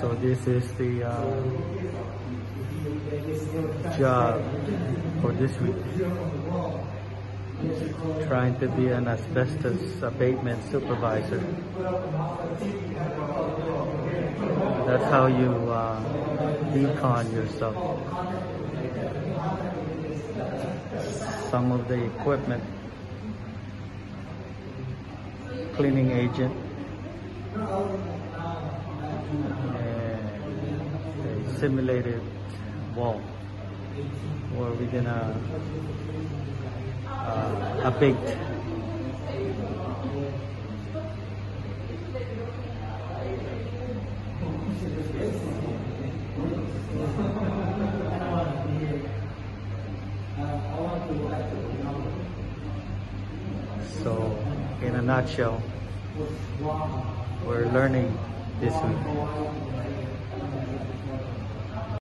So this is the uh, job for this week. Trying to be an asbestos abatement supervisor. That's how you uh, decon yourself. Some of the equipment, cleaning agent, and a simulated wall where we're gonna uh, abate. So, in a nutshell, we're learning this week.